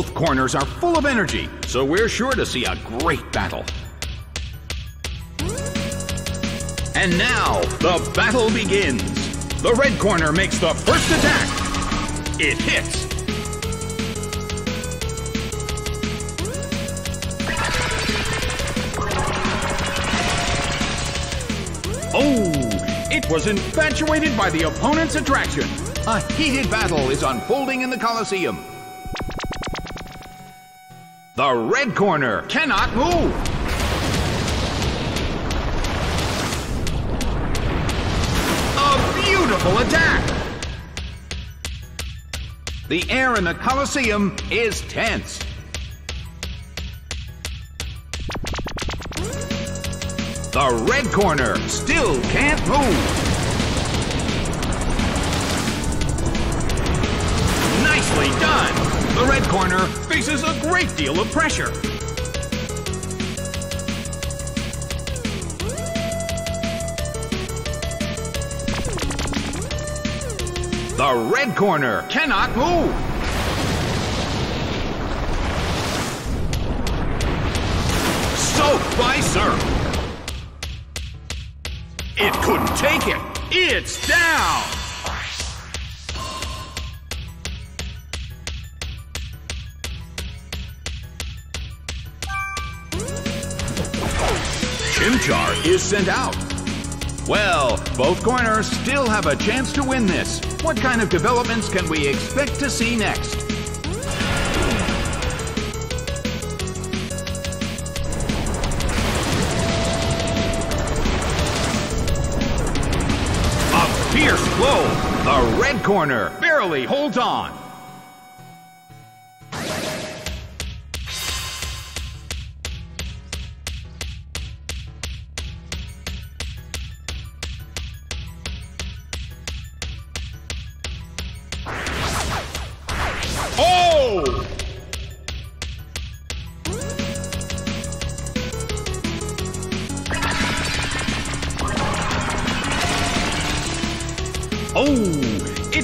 Both corners are full of energy, so we're sure to see a great battle. And now, the battle begins. The red corner makes the first attack. It hits. Oh, it was infatuated by the opponent's attraction. A heated battle is unfolding in the Colosseum. The red corner cannot move. A beautiful attack. The air in the Colosseum is tense. The red corner still can't move. Nicely done. The red corner faces a great deal of pressure. The red corner cannot move. Soaked by surf. It couldn't take it. It's down. Chimchar is sent out. Well, both corners still have a chance to win this. What kind of developments can we expect to see next? A fierce blow. The red corner barely holds on.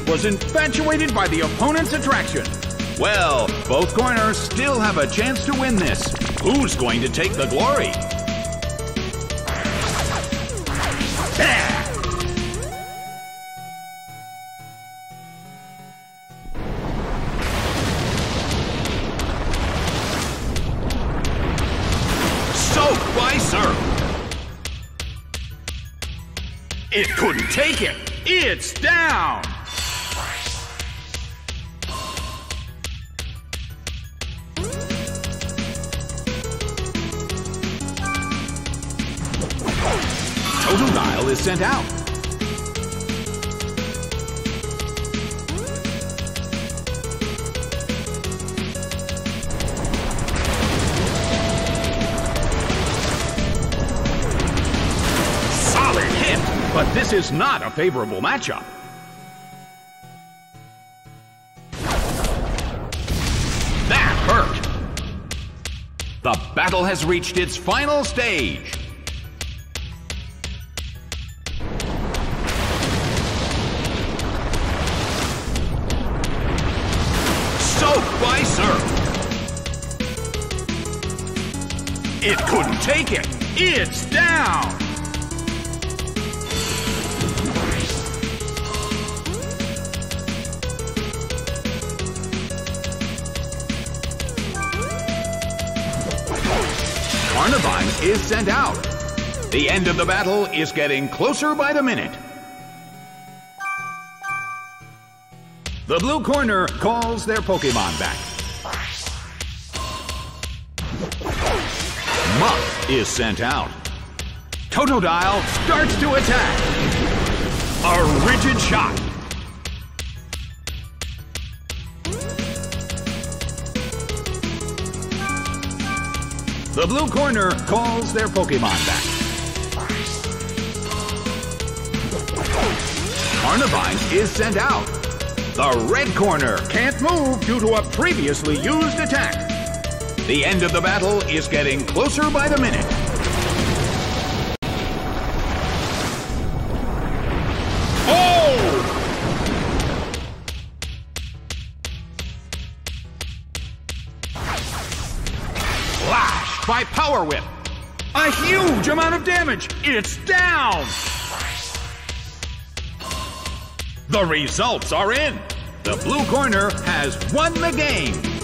Was infatuated by the opponent's attraction. Well, both corners still have a chance to win this. Who's going to take the glory? It couldn't take it. It's down. Is sent out. Solid hit, but this is not a favorable matchup. That hurt. The battle has reached its final stage. It couldn't take it. It's down. Carnivine is sent out. The end of the battle is getting closer by the minute. The blue corner calls their Pokemon back. Is sent out. Totodile starts to attack. A rigid shot. The blue corner calls their Pokemon back. Carnivine is sent out. The red corner can't move due to a previously used attack. The end of the battle is getting closer by the minute. Oh! by Power Whip. A huge amount of damage. It's down. The results are in. The blue corner has won the game.